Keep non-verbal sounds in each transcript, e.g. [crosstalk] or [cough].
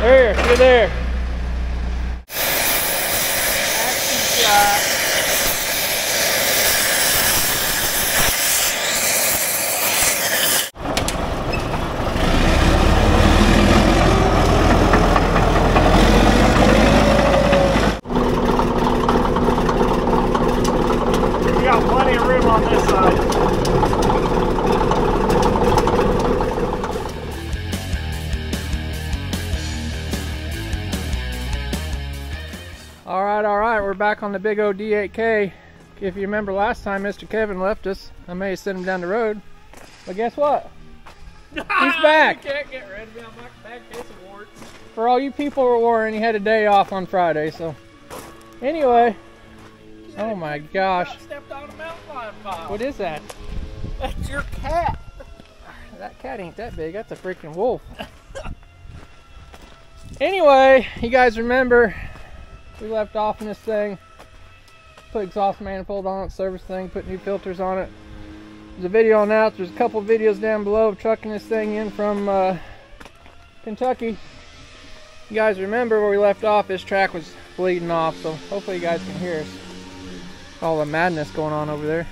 There, get there. On the big old D8K. If you remember last time Mr. Kevin left us, I may have sent him down the road. But guess what? [laughs] He's back. You can't get rid of me. A case. For all you people who were worrying, he had a day off on Friday, so. Anyway. Oh my gosh. Stepped on a mountain lion. What is that? That's your cat. That cat ain't that big. That's a freaking wolf. [laughs] anyway, you guys remember we left off in this thing. Put exhaust manifold on it, service thing, put new filters on it. There's a video on that. There's a couple videos down below of trucking this thing in from uh, Kentucky. You guys remember where we left off? This track was bleeding off, so hopefully you guys can hear us. All the madness going on over there.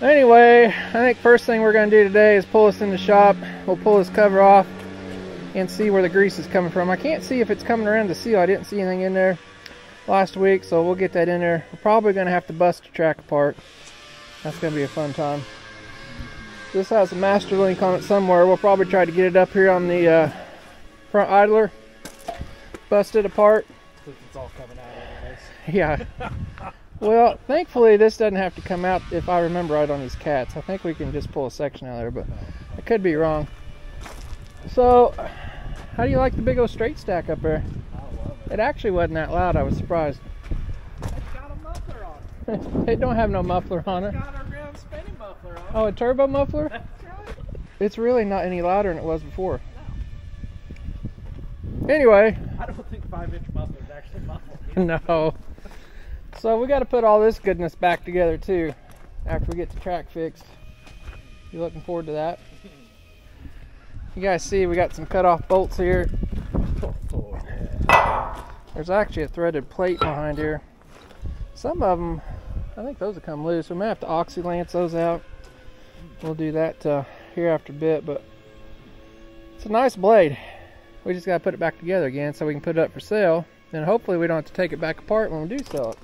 Anyway, I think first thing we're going to do today is pull this in the shop. We'll pull this cover off and see where the grease is coming from. I can't see if it's coming around the seal. I didn't see anything in there last week, so we'll get that in there. We're probably going to have to bust the track apart. That's going to be a fun time. This has a master link on it somewhere. We'll probably try to get it up here on the uh, front idler. Bust it apart. It's all coming out anyways. [laughs] Yeah. Well, thankfully this doesn't have to come out if I remember right on these cats. I think we can just pull a section out of there, but I could be wrong. So, how do you like the big old straight stack up there? It. Actually wasn't that loud. I was surprised. It's got a muffler on it. it don't have no muffler on It's it. got a ground spinning muffler on it. Oh, a turbo muffler? Right. It's really not any louder than it was before. Anyway, I don't think five inch mufflers actually muffle. [laughs] no. So we got to put all this goodness back together too after we get the track fixed. You looking forward to that? You guys see we got some cut off bolts here. There's actually a threaded plate behind here. Some of them, I think those will come loose. We may have to oxy lance those out. We'll do that uh, here after a bit, but it's a nice blade. We just got to put it back together again so we can put it up for sale. And hopefully we don't have to take it back apart when we do sell it.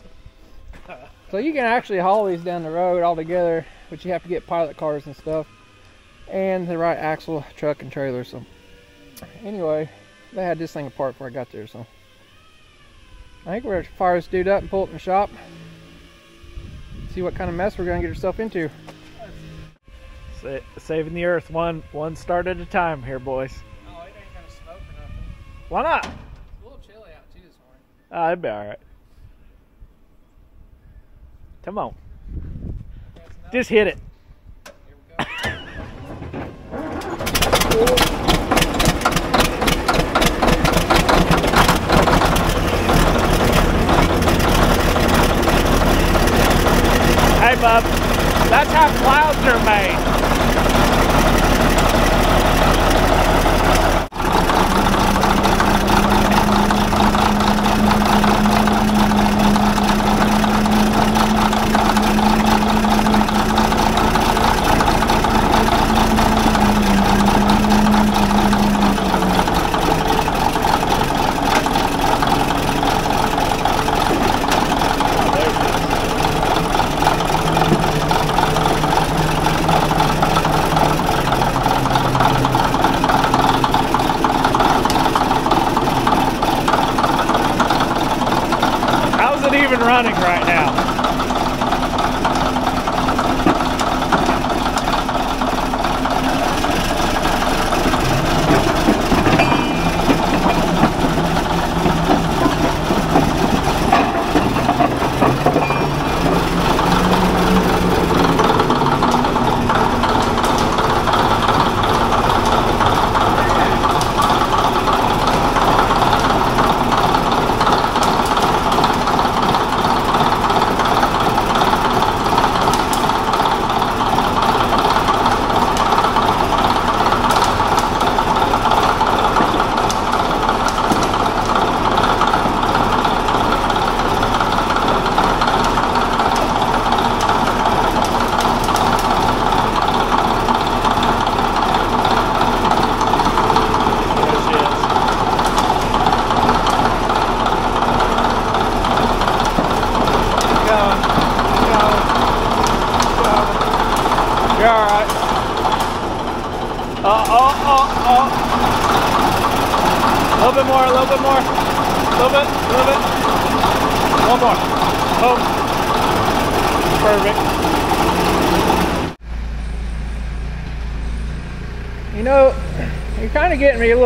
[laughs] So you can actually haul these down the road all together, but you have to get pilot cars and stuff. And the right axle, truck, and trailer. So anyway, they had this thing apart before I got there, so. I think we're gonna fire this dude up and pull it in the shop. See what kind of mess we're gonna get ourselves into. Sa- saving the earth one one start at a time here, boys. Oh, it ain't gonna smoke or nothing. Why not? It's a little chilly out too this morning. Ah, it'd be all right. Come on, just hit it. Hey, [laughs] that's how clouds are made.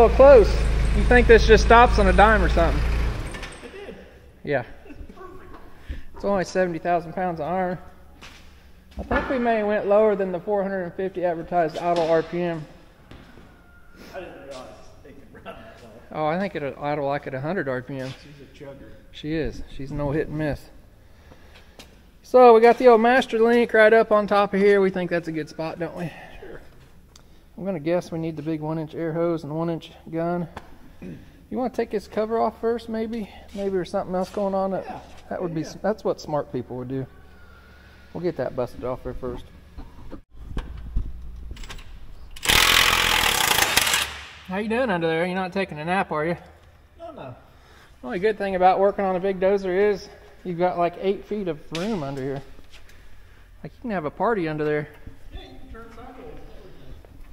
Little close. You think this just stops on a dime or something? It did. Yeah. It's only 70,000 pounds of iron. I think we may have went lower than the 450 advertised idle RPM. I didn't realize they could run that low. Oh, I think it'll idle like at 100 RPM. She's a chugger. She is. She's no hit and miss. So we got the old master link right up on top of here. We think that's a good spot, don't we? I'm gonna guess we need the big one inch air hose and one inch gun. You want to take this cover off first, maybe? Maybe there's something else going on. That, Yeah. that would be. Yeah. That's what smart people would do. We'll get that busted off there first. How you doing under there? You're not taking a nap, are you? No, no. Only good thing about working on a big dozer is you've got like eight feet of room under here. Like you can have a party under there. Yeah, you can turn sideways.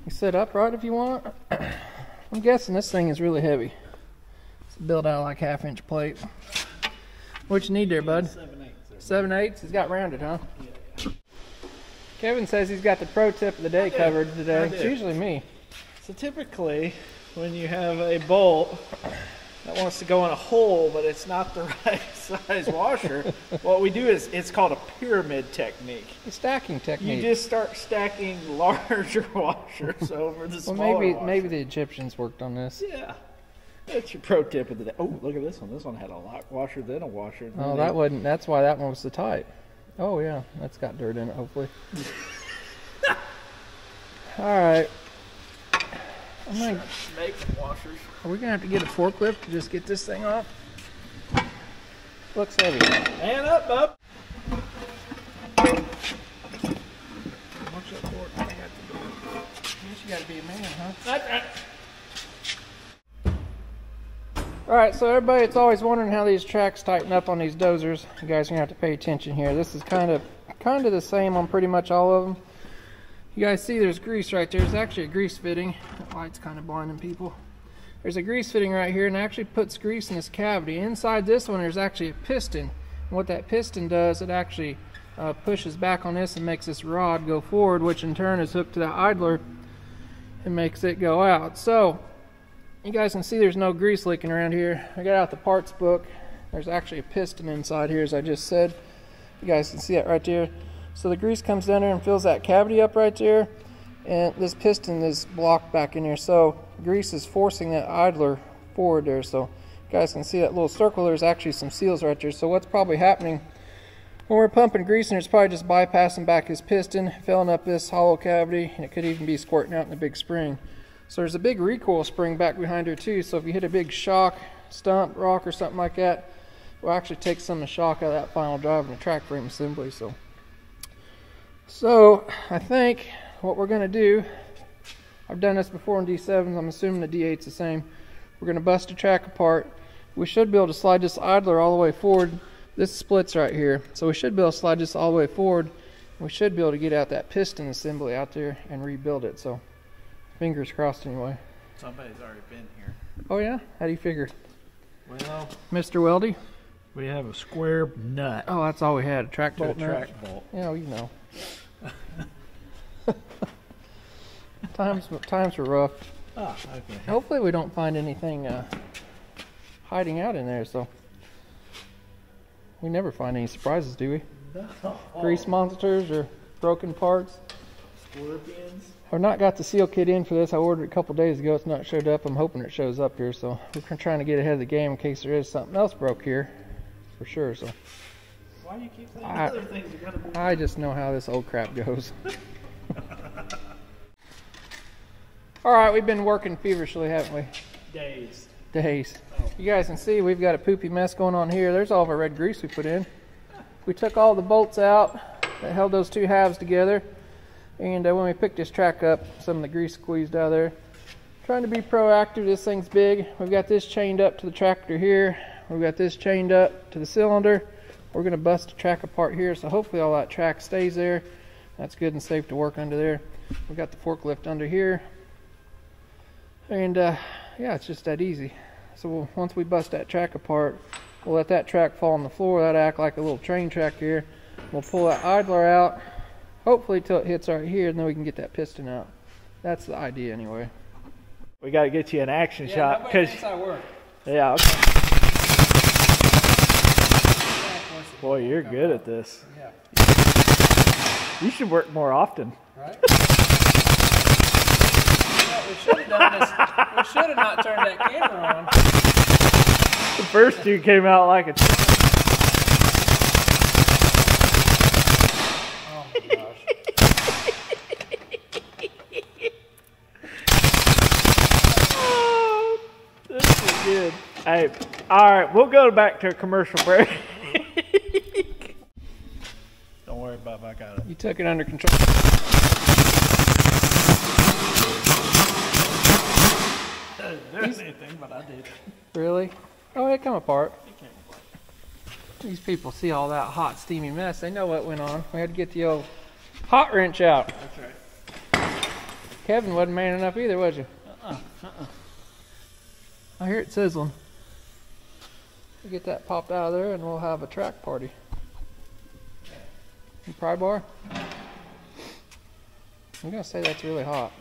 You sit upright if you want. I'm guessing this thing is really heavy. It's built out like half inch plate. What you need there, bud? Seven eighths. Seven eighths. He's got rounded, huh? Yeah. Kevin says he's got the pro tip of the day covered today. It's usually me. So typically, when you have a bolt that wants to go in a hole, but it's not the [laughs] right size washer, what we do is it's called a pyramid technique. The stacking technique. You just start stacking [laughs] larger [laughs] washers over the well, smaller maybe washer. maybe the Egyptians worked on this. Yeah. That's your pro tip of the day. Oh, look at this one. This one had a lock washer, then a washer. Oh, that a- wasn't. That's why that one was so tight. Oh yeah, that's got dirt in it. Hopefully. All right. I'm gonna, making washers. Are we gonna have to get a forklift to just get this thing off? Looks heavy. Man up, bub. Watch that fork. I got the door. Guess you gotta be a man, huh? All right, so everybody, it's always wondering how these tracks tighten up on these dozers. You guys are gonna have to pay attention here. This is kind of kind of the same on pretty much all of them. You guys see there's grease right there. There's actually a grease fitting. That light's kind of blinding people. There's a grease fitting right here, and it actually puts grease in this cavity. Inside this one, there's actually a piston. And what that piston does, it actually uh, pushes back on this and makes this rod go forward, which in turn is hooked to that idler and makes it go out. So you guys can see there's no grease leaking around here. I got out the parts book. There's actually a piston inside here, as I just said. You guys can see that right there. So the grease comes down there and fills that cavity up right there. And this piston is blocked back in here. So grease is forcing that idler forward there. So you guys can see that little circle. There's actually some seals right there. So what's probably happening when we're pumping grease in, it's probably just bypassing back his piston, filling up this hollow cavity, and it could even be squirting out in the big spring. So there's a big recoil spring back behind here too. So if you hit a big shock, stump, rock, or something like that, will actually take some of the shock out of that final drive in the track frame assembly. So, so I think what we're gonna do, I've done this before in D7s. I'm assuming the D8's the same. We're gonna bust the track apart. We should be able to slide this idler all the way forward. This splits right here, so we should be able to slide this all the way forward. We should be able to get out that piston assembly out there and rebuild it. So, fingers crossed anyway. Somebody's already been here. Oh yeah? How do you figure? Well, Mr. Weldy? we have a square nut Oh, that's all we had. A track to a bolt nut. track bolt. Yeah, well, you know. Times times were rough. Ah, okay. Hopefully we don't find anything uh, hiding out in there. So we never find any surprises, do we? No. Grease monsters or broken parts. Scorpions. I've not got the seal kit in for this. I ordered it a couple days ago. It's not showed up. I'm hoping it shows up here. So we're trying to get ahead of the game in case there is something else broke here, for sure. So Why do you keep saying I- other things are? I just know how this old crap goes. [laughs] All right, we've been working feverishly, haven't we? Days. Days. You guys can see we've got a poopy mess going on here. There's all of our red grease we put in. We took all the bolts out that held those two halves together. And uh, when we picked this track up, some of the grease squeezed out of there. Trying to be proactive. This thing's big. We've got this chained up to the tractor here. We've got this chained up to the cylinder. We're going to bust the track apart here, so hopefully all that track stays there. That's good and safe to work under there. We've got the forklift under here. And uh, yeah, it's just that easy. So we'll, once we bust that track apart, we'll let that track fall on the floor. That'll act like a little train track here. We'll pull that idler out, hopefully till it hits right here, and then we can get that piston out. That's the idea anyway. We got to get you an action shot because I work. yeah. Okay. Boy, you're good at this. Yeah. You should work more often. Right? [laughs] we should have done this. We should have not turned that camera on. The first two came out like a. Oh my gosh. [laughs] This is good. Hey, all right, we'll go back to a commercial break. [laughs] Don't worry, Bob. I got it. You took it under control. Didn't do anything, but I did. Really? Oh, it come apart. These people see all that hot, steamy mess. They know what went on. We had to get the old hot wrench out. That's right. Kevin wasn't man enough either, was you? Uh-uh. Uh-uh. I hear it sizzling. We'll get that popped out of there and we'll have a track party. Pry bar? I'm gonna say that's really hot.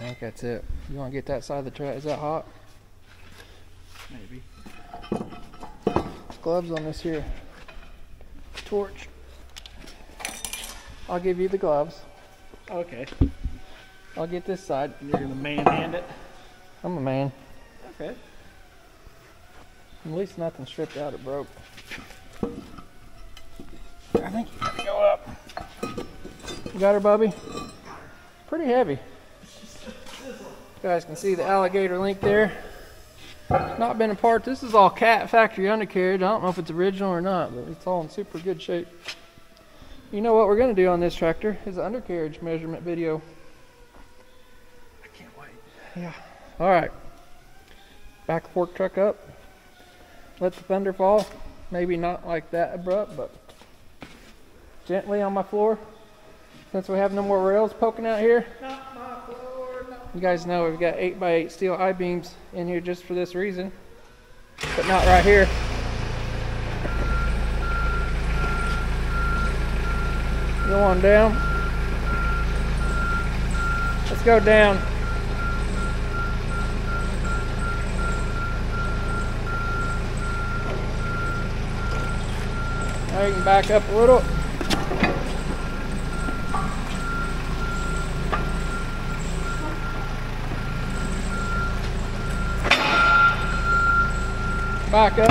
I think that's it. You wanna get that side of the track? Is that hot? Maybe. Gloves on this here torch. I'll give you the gloves. Okay. I'll get this side. You're gonna manhand it. I'm a man. Okay. At least nothing stripped out or broke. I think you gotta go up. You got her, Bubby? Pretty heavy. You guys can see the alligator link there. Not been apart. This is all cat factory undercarriage. I don't know if it's original or not, but it's all in super good shape. You know what we're gonna do on this tractor is an undercarriage measurement video. I can't wait. Yeah. All right. Back the fork truck up. Let the thunder fall. Maybe not like that abrupt, but gently on my floor. Since we have no more rails poking out here. Not my no. You guys know we've got 8x8 steel I-beams in here just for this reason. But not right here. Go on down. Let's go down. Now you can back up a little. Back up.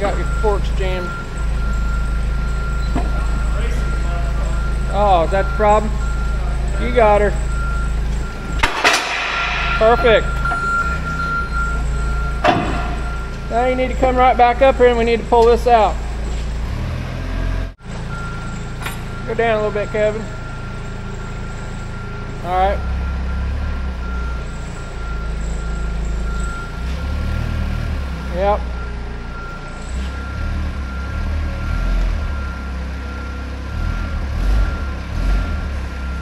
Got your forks jammed. Oh, is that the problem? You got her. Perfect. Now you need to come right back up here and we need to pull this out. Go down a little bit, Kevin. All right. Yep.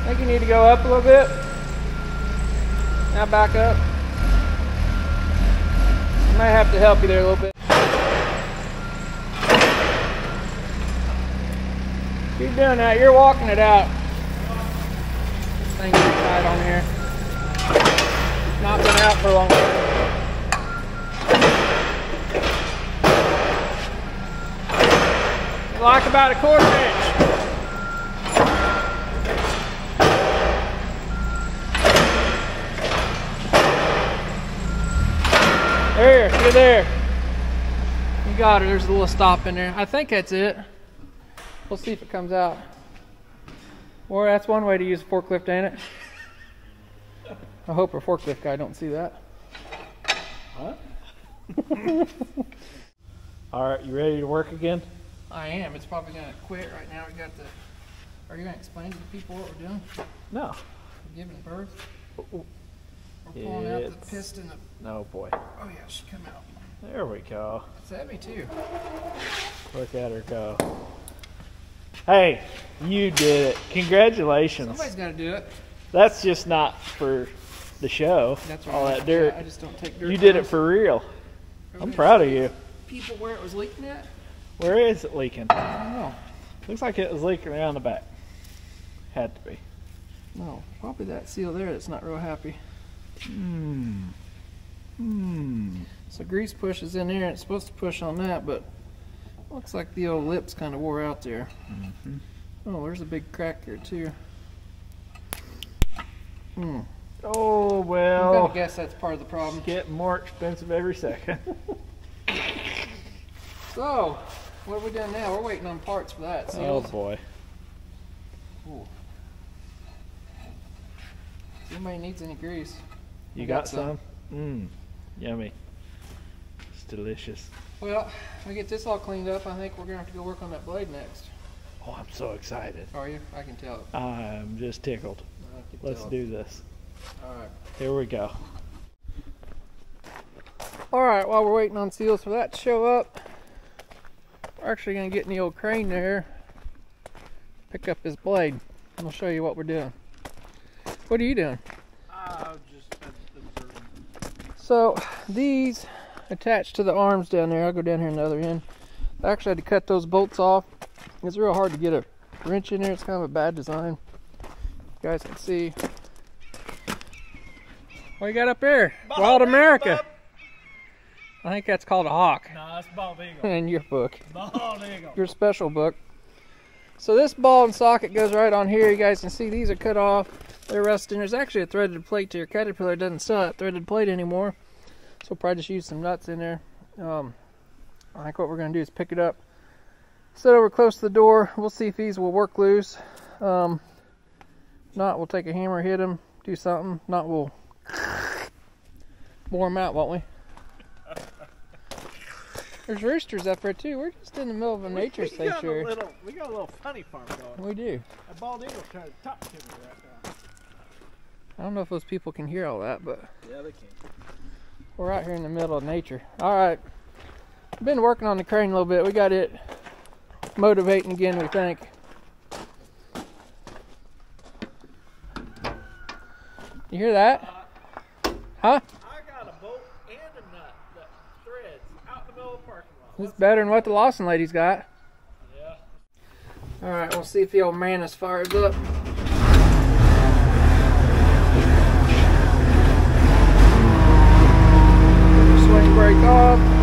I think you need to go up a little bit. Now back up. I might have to help you there a little bit. Keep doing that. You're walking it out. Thing's tight on here. It's not been out for long Like about a quarter inch. There, you're there. You got it, There's a little stop in there. I think that's it. We'll see if it comes out. Or that's one way to use a forklift, ain't it? I hope a forklift guy don't see that. What? [laughs] All right, you ready to work again? I am. It's probably gonna quit right now. We got the. Are you gonna explain to the people what we're doing? No. We're giving birth. Oh. We're pulling out the piston. Of, No boy. oh yeah, she come out. There we go. It's heavy too. Look at her go. Hey, you did it. Congratulations. Somebody's got to do it. That's just not for the show. That's what All that dirt. I just don't take dirt. You did it for real. I'm proud of you. People where it was leaking at? Where is it leaking? I don't know. Looks like it was leaking around the back. Had to be. No, probably that seal there that's not real happy. Hmm. Hmm. So grease pushes in there. and It's supposed to push on that, but looks like the old lips kind of wore out there. Mhm. Oh, there's a big crack there too. Hmm. Oh well. gonna guess that's part of the problem. Getting more expensive every second. [laughs] So, what are we doing now? We're waiting on parts for that. oh Seals. boy. If anybody needs any grease. You got, got some? some. Mmm. Yummy. It's delicious. Well, we get this all cleaned up. I think we're gonna have to go work on that blade next. Oh, I'm so excited. Are you? I can tell. I'm just tickled. Let's tell. do this. All right. Here we go. All right. While we're waiting on seals for that to show up, we're actually gonna get in the old crane there, pick up his blade, and we'll show you what we're doing. What are you doing? Uh, just observing. So these attached to the arms down there. I'll go down here on the other end. I actually had to cut those bolts off. It's real hard to get a wrench in there. It's kind of a bad design. You guys can see. What you got up there? Wild America. I think that's called a hawk No, that's bald eagle. [laughs] in your book, Bald eagle. your special book. So this ball and socket goes right on here. You guys can see these are cut off. They're rusting. There's actually a threaded plate to your Caterpillar. It doesn't sell that threaded plate anymore. So we'll probably just use some nuts in there. Um, I think what we're going to do is pick it up, set over close to the door. We'll see if these will work loose. Um, not, we'll take a hammer, hit them, do something. Not, we'll bore them out, won't we? There's roosters up there too. We're just in the middle of a nature we got a sanctuary. little, we got a little funny farm going. We do. A bald eagle trying to talk to me right now. I don't know if those people can hear all that, but Yeah, they can. we're out here in the middle of nature. All right. Been working on the crane a little bit. We got it motivating again, we think. You hear that? Huh? I got a bolt and a nut that threads out in the middle of the parking lot. It's better than what the Lawson lady's got. Yeah. All right, we'll see if the old man is fired up. Swing brake off.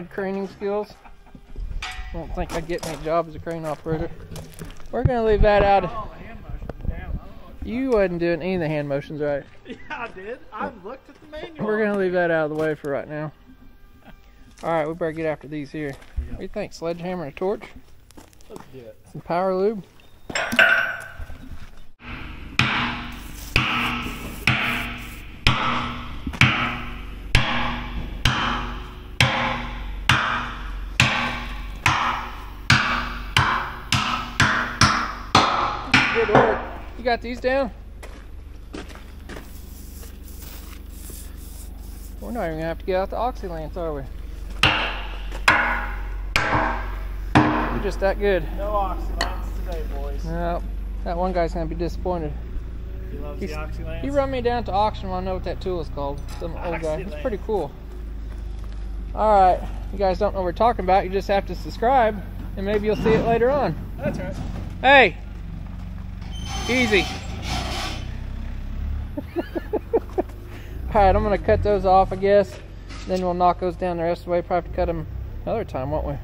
Mad craning skills. I don't think I'd get any job as a crane operator. We're gonna leave that out. The hand motion. Damn, I don't know what- You wasn't doing any of the hand motions right. [laughs] Yeah, I did. I looked at the manual. We're gonna leave that out of the way for right now. All right, we better get after these here. What do you think? Sledgehammer and a torch? Let's do it. Some power lube? Got these down? We're not even gonna have to get out the Oxylance, are we? You're just that good. No oxylance today, boys. No, that one guy's gonna be disappointed. He loves the He's- oxylance. He run me down to auction. when I know what that tool is called. Some old guy. It's pretty cool. All right, you guys don't know what we're talking about. You just have to subscribe, and maybe you'll see it later on. That's right. Hey, easy. [laughs] All right, I'm gonna cut those off, I guess. Then we'll knock those down the rest of the way. Probably have to cut them another time, won't we?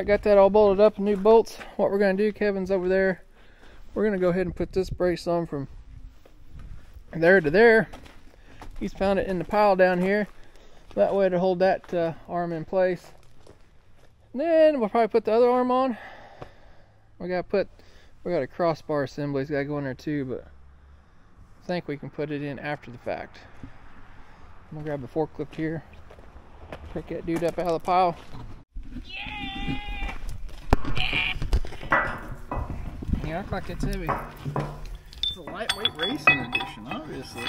Right, got that all bolted up, new bolts. What we're gonna do, Kevin's over there. We're gonna go ahead and put this brace on from there to there. He's found it in the pile down here. That way to hold that uh, arm in place. Then we'll probably put the other arm on. We gotta put, we got a crossbar assembly. It's gotta go in there too, but I think we can put it in after the fact. I'm gonna grab the forklift here. Pick that dude up out of the pile. Act like it's heavy. It's a lightweight racing edition, obviously.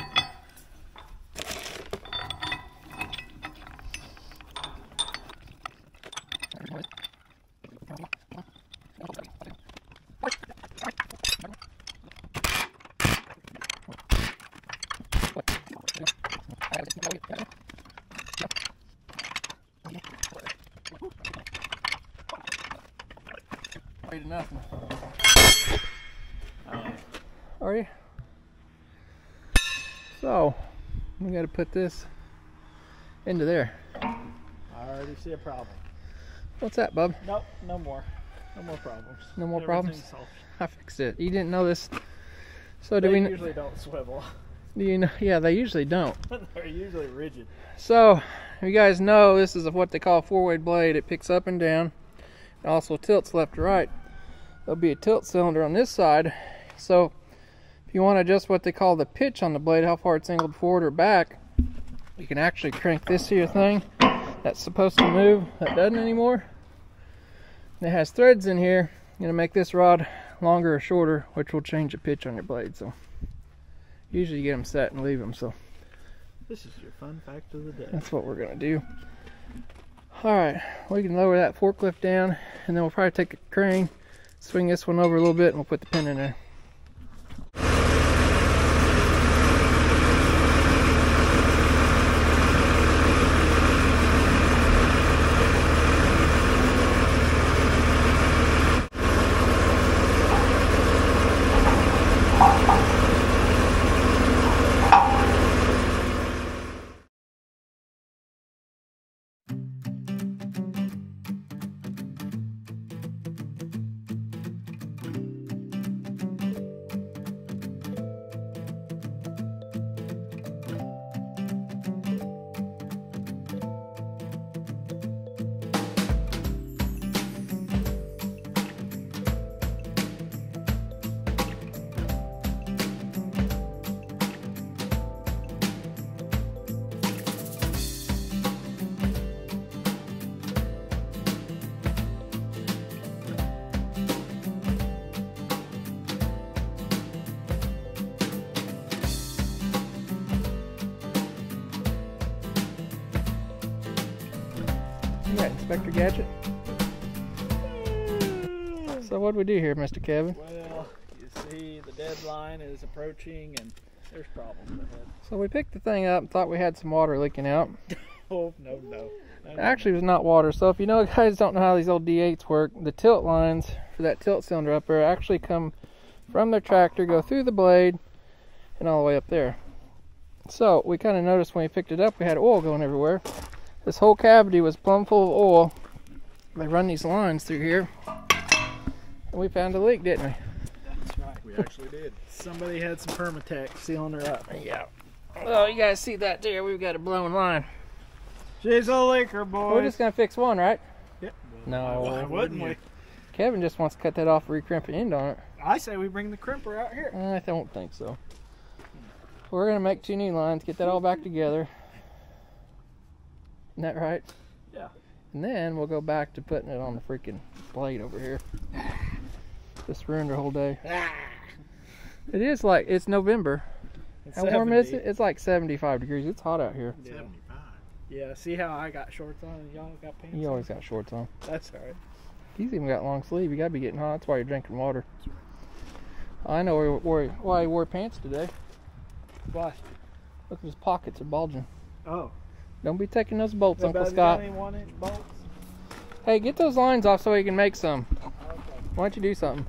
Weight of nothing. Um, Are you? So, we got to put this into there. I already see a problem. What's that, bub? Nope, no more. No more problems. No more problems? Solved. I fixed it. You didn't know this. So do we? usually don't swivel. [laughs] Do you know? Yeah, they usually don't. They're usually rigid. So you guys know this is what they call a four-way blade. It picks up and down. It also tilts left to right. There'll be a tilt cylinder on this side. So if you want to adjust what they call the pitch on the blade, how far it's angled forward or back, you can actually crank this here thing that's supposed to move that doesn't anymore. And it has threads in here. You're gonna make this rod longer or shorter, which will change the pitch on your blade. So usually you get them set and leave them. So This is your fun fact of the day. that's what we're gonna do. All right, we can lower that forklift down, and then we'll probably take a crane, swing this one over a little bit, and we'll put the pin in there. What do we do here, Mr. Kevin? Well, you see the deadline is approaching and there's problems ahead. So we picked the thing up and thought we had some water leaking out. [laughs] Oh, no, no. no, It no. actually was not water. So if you know [laughs] guys don't know how these old D8s work, the tilt lines for that tilt cylinder up there actually come from their tractor, go through the blade, and all the way up there. So we kind of noticed when we picked it up, we had oil going everywhere. This whole cavity was plumb full of oil. They run these lines through here, we found a leak, didn't we? That's right. We actually did. Somebody had some Permatex sealing her up. Yeah. Oh, you guys see that there? We've got a blowing line. She's a leaker, boy. We're just gonna fix one, right? Yep. No. Why wouldn't we? Kevin just wants to cut that off, recrimp the end on it. I say we bring the crimper out here. I don't think so. We're gonna make two new lines, get that all back together. Isn't that right? Yeah. And then we'll go back to putting it on the freaking blade over here. Just ruined our whole day. Ah. It is like it's November. It's How warm is it? It's like 75 degrees. It's hot out here. Yeah. 75. yeah, see how I got shorts on and y'all got pants You on? always got shorts on. That's alright. He's even got long sleeve. You gotta be getting hot. That's why you're drinking water. I know why he wore, why he wore pants today. Why? Look at his pockets are bulging. Oh. Don't be taking those bolts, Uncle Scott. got any bolts? Hey, get those lines off so he can make some. Why don't you do something?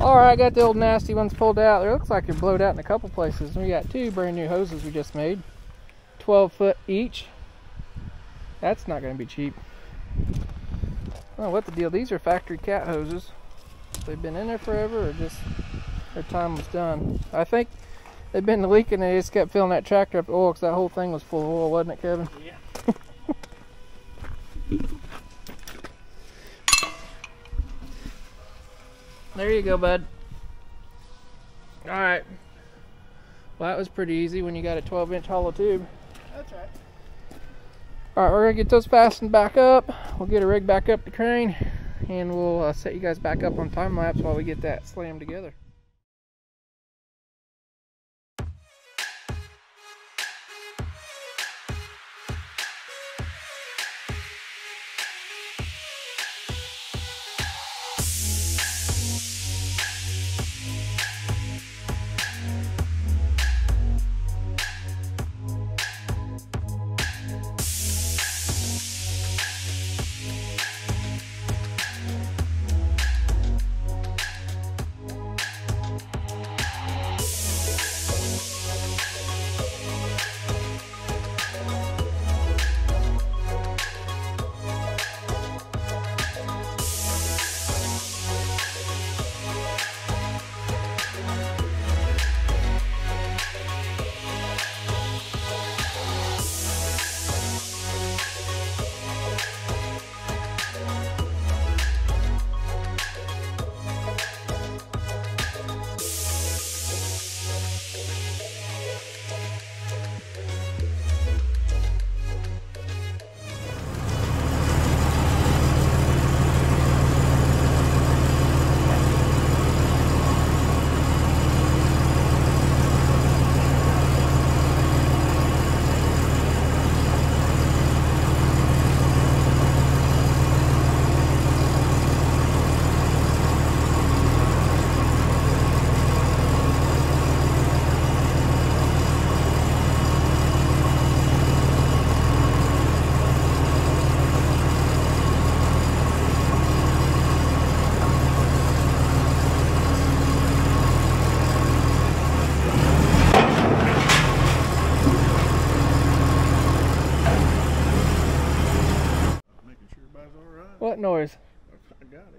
All right, I got the old nasty ones pulled out. It looks like they're blowed out in a couple places. We got two brand new hoses we just made, 12 foot each. That's not going to be cheap. I don't know what the deal. These are factory cat hoses. They've been in there forever, or just their time was done. I think they've been leaking. They just kept filling that tractor up with oil because that whole thing was full of oil, wasn't it, Kevin? Yeah. There you go, bud. All right. Well, that was pretty easy when you got a 12 inch hollow tube. That's right. All right, we're gonna get those fastened back up. We'll get a rig back up the crane, and we'll uh, set you guys back up on time lapse while we get that slammed together.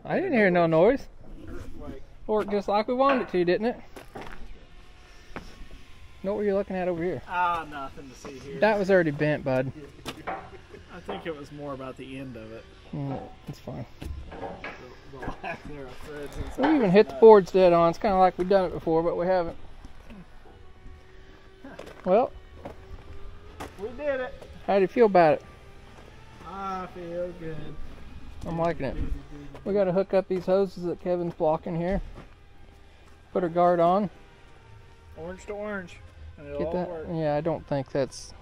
I got it. I didn't hear no noise. Worked just like we wanted it to, didn't it? Know what you're looking at over here? ah, nothing to see here. That was already bent, bud. I think it was more about the end of it. Mm, it's fine. The, the lack there of threads We even hit the boards dead on. It's kind of like we've done it before, but we haven't. Well, We did it. how do you feel about it? I feel good. I'm liking it. We got to hook up these hoses that Kevin's blocking here. Put a guard on. Orange to orange. And Get that. work. Yeah, I don't think that's.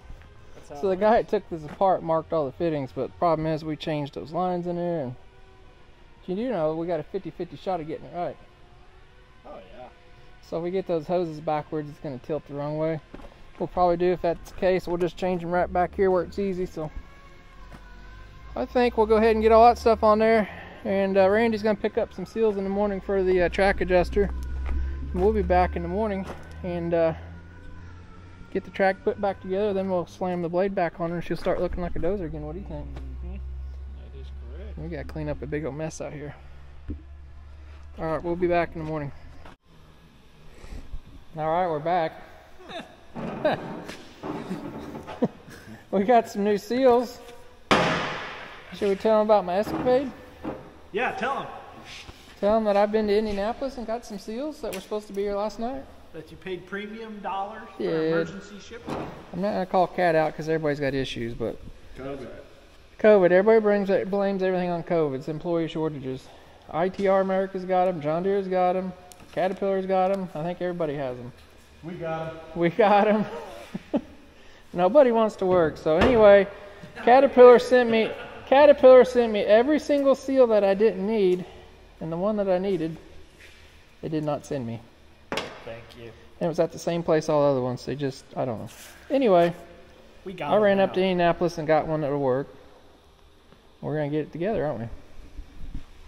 That's So the guy that took this apart marked all the fittings, but the problem is we changed those lines in there, and you do know we got a 50-50 shot of getting it right. Oh, yeah. So if we get those hoses backwards, it's going to tilt the wrong way. We'll probably do if that's the case. We'll just change them right back here where it's easy. So I think we'll go ahead and get all that stuff on there. And uh, Randy's going to pick up some seals in the morning for the uh, track adjuster. We'll be back in the morning and uh, get the track put back together. Then we'll slam the blade back on her and she'll start looking like a dozer again. What do you think? Mm-hmm. That is correct. We got to clean up a big old mess out here. All right, we'll be back in the morning. All right, we're back. [laughs] we got some new seals. Should we tell them about my escapade? Yeah, tell them. Tell them that I've been to Indianapolis and got some seals that were supposed to be here last night. that you paid premium dollars for Yeah. emergency shipping. I'm not gonna call Cat out because everybody's got issues, but COVID. COVID. Everybody brings blames everything on COVID. It's employee shortages. ITR America's got them. John Deere's got them. Caterpillar's got them. I think everybody has them. We got them. We got them. [laughs] Nobody wants to work. So anyway, Caterpillar sent me Caterpillar sent me every single seal that I didn't need, and the one that I needed, they did not send me. Thank you. And it was at the same place all the other ones. They just I don't know. Anyway, We got I ran now. up to Indianapolis and got one that would work. We're gonna get it together, aren't we?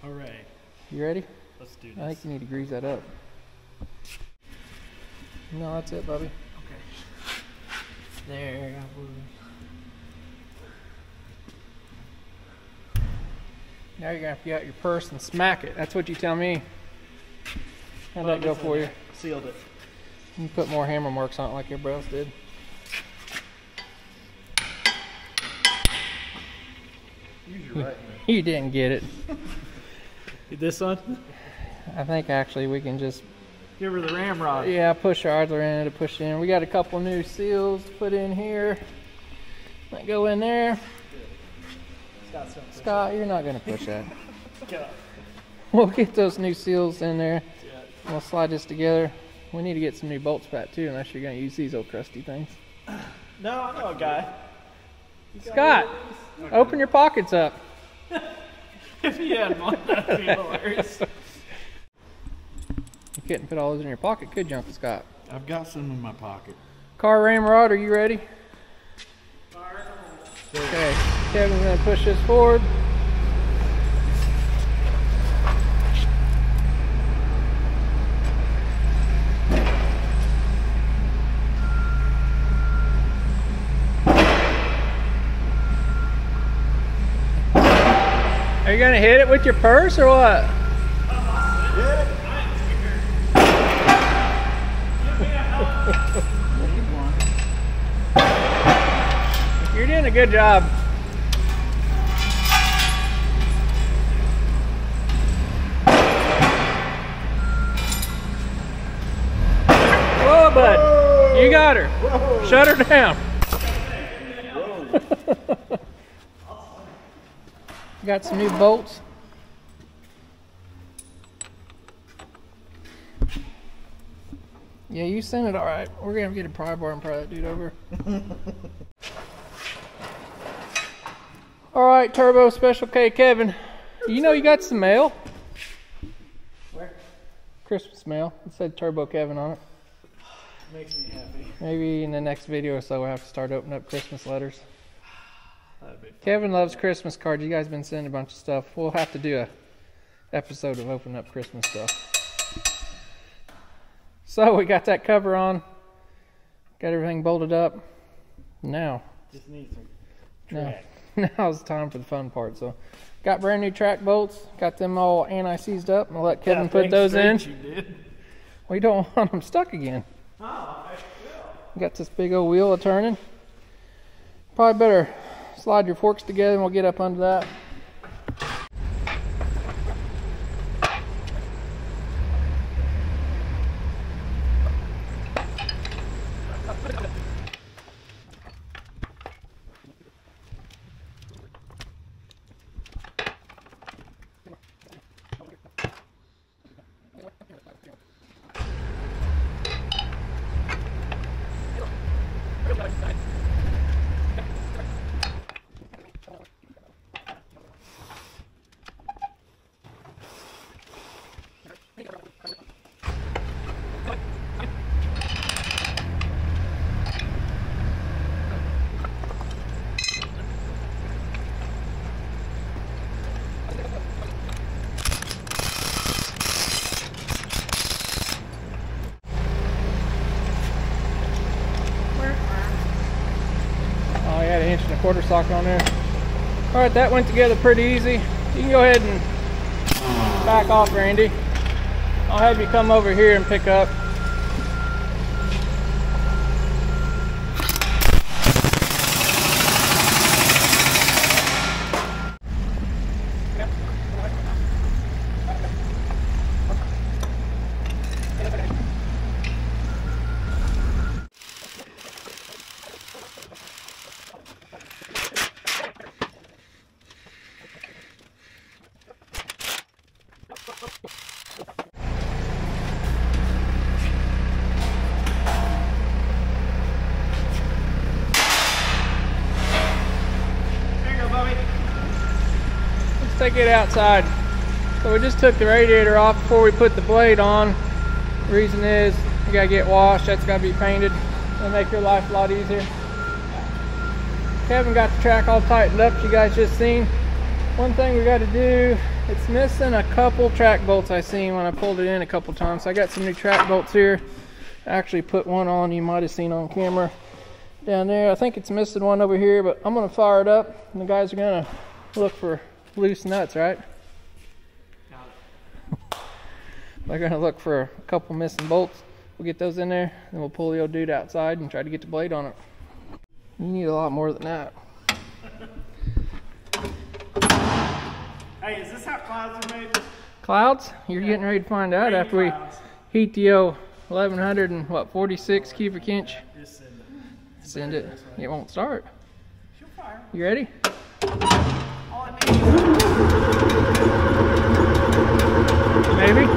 Hooray. You ready? Let's do this. I think you need to grease that up. No, that's it, Bubby. Okay. There. Now you're gonna have to get out your purse and smack it. That's what you tell me. How'd that go for you? Sealed it. You put more hammer marks on it like everybody else did. Use your right hand. [laughs] You didn't get it. [laughs] This one? I think actually we can just Give her the ramrod. yeah push our idler in to push in. We got a couple new seals to put in here. Might go in there. Got something. Scott, you're not gonna push that. [laughs] We'll get those new seals in there. Yeah. We'll slide this together. We need to get some new bolts pat too, unless you're gonna use these old crusty things. [sighs] No, I know a guy. You got Scott, open your pockets up. [laughs] If he had one, that'd be hilarious. You couldn't put all those in your pocket, could you, Uncle Scott? I've got some in my pocket. Car ramrod, are you ready? Okay, Kevin's gonna push this forward. Are you gonna hit it with your purse or what? Good job. Whoa, bud. You got her. Shut her down. [laughs] got some new bolts. Yeah, you sent it all right. We're gonna get a pry bar and pry that dude over. [laughs] all right, Turbo Special K Kevin. You know you got some mail. Where? Christmas mail. It said Turbo Kevin on it. Makes me happy. Maybe in the next video or so we'll have to start opening up Christmas letters. [sighs] That'd be fun. Kevin loves Christmas cards. You guys been sending a bunch of stuff. We'll have to do a episode of opening up Christmas stuff. So we got that cover on. Got everything bolted up. Now, Just need some now, [laughs] now's the time for the fun part. So Got brand new track bolts. Got them all anti-seized up. I'm gonna let Kevin Yeah, put those in. You did. We don't [laughs] want them stuck again. Oh, Got this big old wheel a turning. Probably better slide your forks together and we'll get up under that. Oh, I had an inch and a quarter sock on there. All right, that went together pretty easy. You can go ahead and back off, Randy. I'll have you come over here and pick up. There you go, Bobby. It outside. So we just took the radiator off before we put the blade on. The reason is you gotta get washed, that's gotta be painted. It'll make your life a lot easier. Kevin got the track all tightened up, you guys just seen. One thing we gotta do, it's missing a couple track bolts I seen when I pulled it in a couple times. So I got some new track bolts here. I actually put one on you might have seen on camera down there. I think it's missing one over here, but I'm gonna fire it up and the guys are gonna look for loose nuts, right? They're gonna look for a couple missing bolts. We'll get those in there, and we'll pull the old dude outside and try to get the blade on it. You need a lot more than that. Hey, is this how clouds are made? Clouds? You're getting ready to find out after we heat the O 1100 and what 46 cubic inch. Just send it. Send it. It won't start. She'll fire. You ready? Maybe.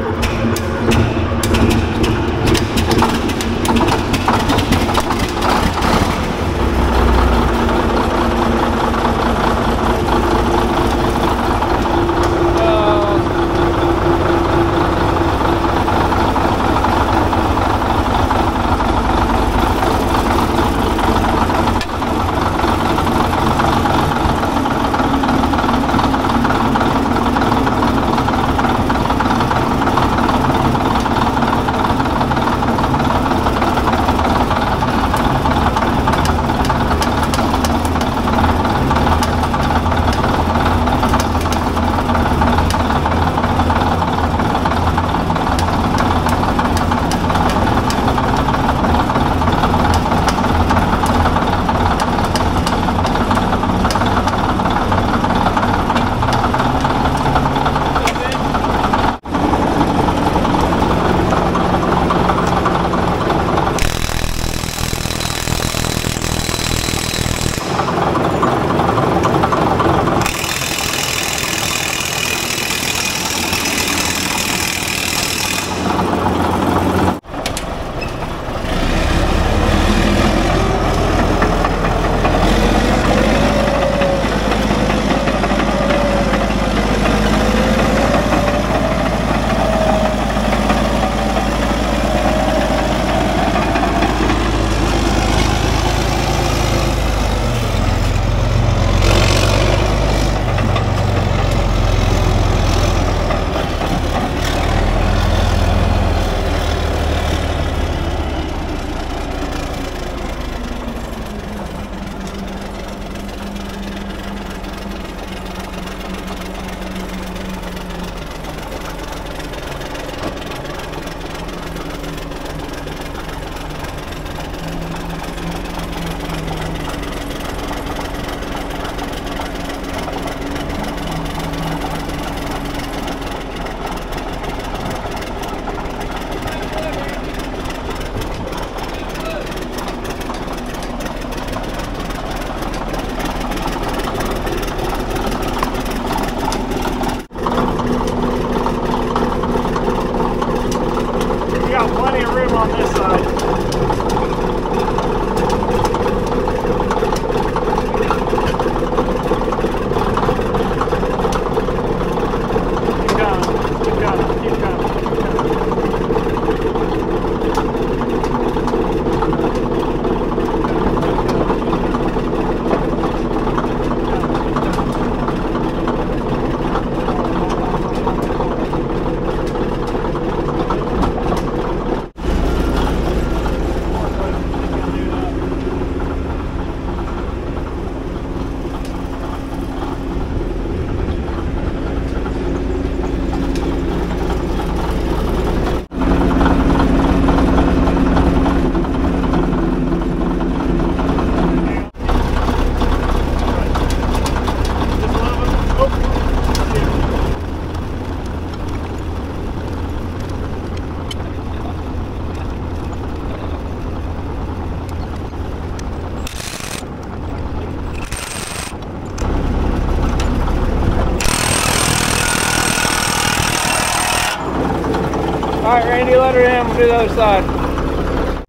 Right, Randy, let her in. We'll do the other side.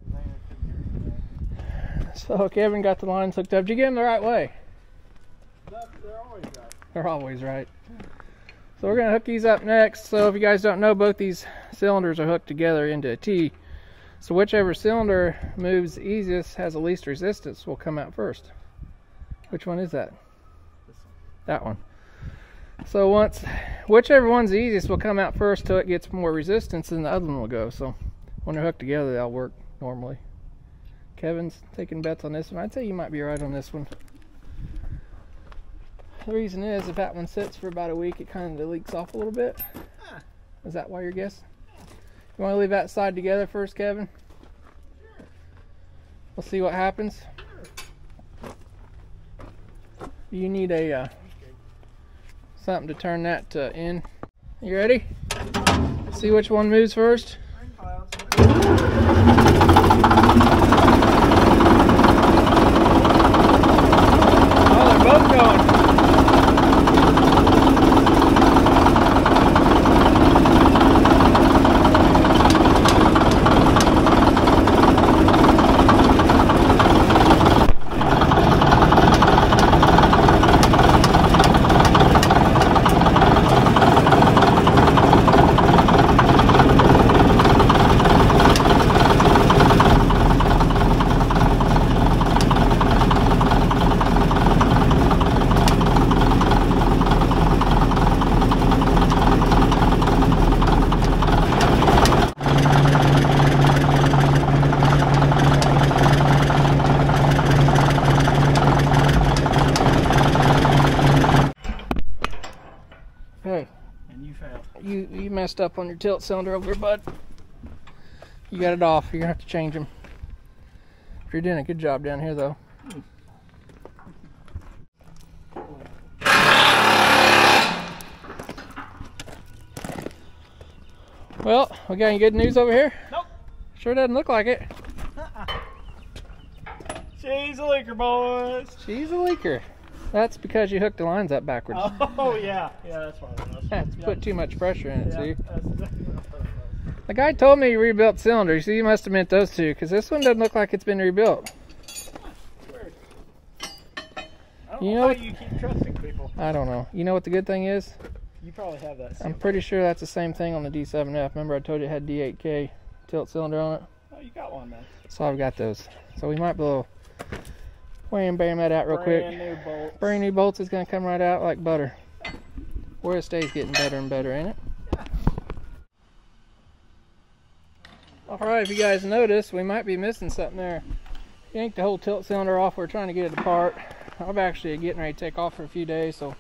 So Kevin got the lines hooked up. Did you get them the right way? They're always right. They're always right. So we're gonna hook these up next. So if you guys don't know, both these cylinders are hooked together into a T. So whichever cylinder moves easiest, has the least resistance, will come out first. Which one is that? That one. So once, whichever one's easiest will come out first till it gets more resistance and the other one will go. So when they're hooked together, they'll work normally. Kevin's taking bets on this one. I'd say you might be right on this one. The reason is if that one sits for about a week, it kind of leaks off a little bit. Is that why you're guessing? You want to leave that side together first, Kevin? We'll see what happens. You need a uh, something to turn that uh, in. You ready? See which one moves first. Oh, they're both going. Hey, And you failed. you you messed up on your tilt cylinder over there, bud. You got it off. You're gonna have to change them. If you're doing a good job down here, though. Well, we got any good news over here? Nope. Sure doesn't look like it. Uh-uh. She's a leaker, boys. She's a leaker. That's because you hooked the lines up backwards. Oh [laughs] yeah, yeah, that's was. [laughs] That's put too much pressure in it, yeah, see? exactly what it was. The guy told me he rebuilt cylinders. So you must have meant those two, because this one doesn't look like it's been rebuilt. Weird. I don't You know, know what- you keep trusting people. I don't know. You know what the good thing is? You probably have that. I'm pretty sure that's the same thing on the D7F. Remember I told you it had D8K tilt cylinder on it? Oh, you got one then. So I've got those. So we might be able to wham bam that out real Brand quick. new bolts. Brand new bolts is going to come right out like butter. Where it stays getting better and better, ain't it? Alright, if you guys notice, we might be missing something there. Yank the whole tilt cylinder off. We're trying to get it apart. I'm actually getting ready to take off for a few days, so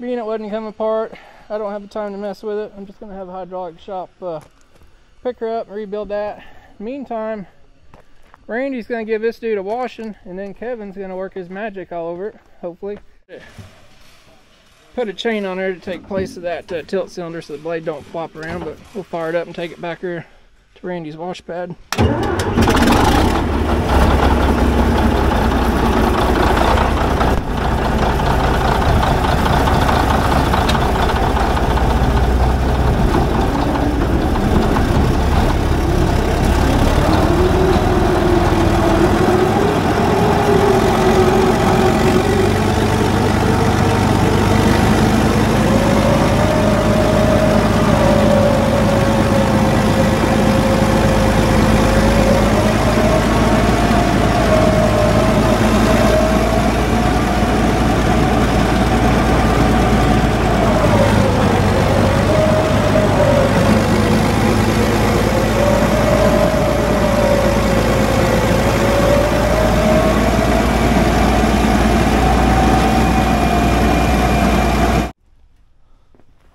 being it wasn't coming apart, I don't have the time to mess with it. I'm just going to have a hydraulic shop uh, pick her up and rebuild that. Meantime, Randy's going to give this dude a washing, and then Kevin's going to work his magic all over it, hopefully. Put a chain on there to take place of that uh, tilt cylinder so the blade don't flop around, but we'll fire it up and take it back here to Randy's wash pad.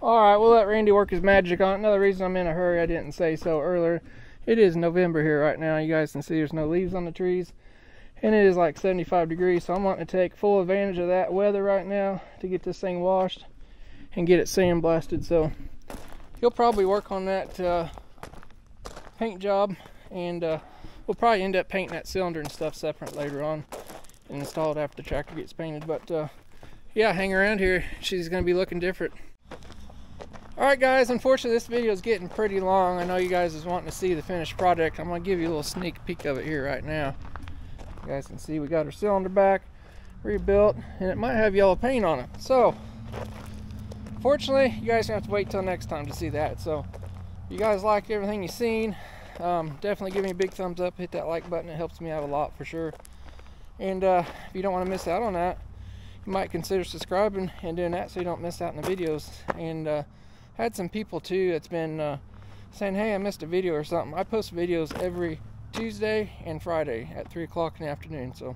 Alright, we'll let Randy work his magic on. Another reason I'm in a hurry, I didn't say so earlier. It is November here right now. You guys can see there's no leaves on the trees. And it is like 75 degrees, so I'm wanting to take full advantage of that weather right now to get this thing washed and get it sandblasted. So he'll probably work on that uh, paint job and uh, we'll probably end up painting that cylinder and stuff separate later on and install it after the tractor gets painted. But uh, yeah, hang around here. She's going to be looking different. All right, guys. Unfortunately, this video is getting pretty long. I know you guys is wanting to see the finished product. I'm gonna give you a little sneak peek of it here right now. You guys can see we got our cylinder back rebuilt, and it might have yellow paint on it. So, fortunately, you guys have to wait till next time to see that. So, if you guys like everything you've seen, um, definitely give me a big thumbs up. Hit that like button. It helps me out a lot for sure. And uh, if you don't want to miss out on that, you might consider subscribing and doing that so you don't miss out on the videos. And uh, had some people too that's been uh, saying, "Hey, I missed a video or something." I post videos every Tuesday and Friday at three o'clock in the afternoon. So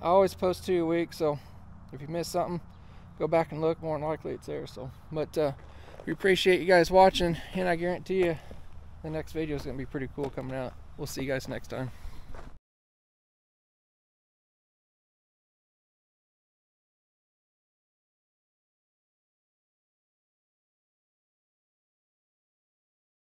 I always post two a week. So if you miss something, go back and look. More than likely, it's there. So, but uh, we appreciate you guys watching, and I guarantee you, the next video is going to be pretty cool coming out. We'll see you guys next time.